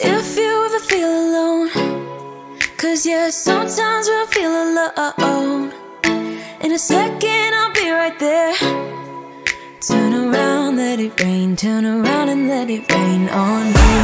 If you ever feel alone, cause yeah, sometimes we'll feel alone. In a second, I'll be right there. Turn around, let it rain, turn around and let it rain on you.